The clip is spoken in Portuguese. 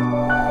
Música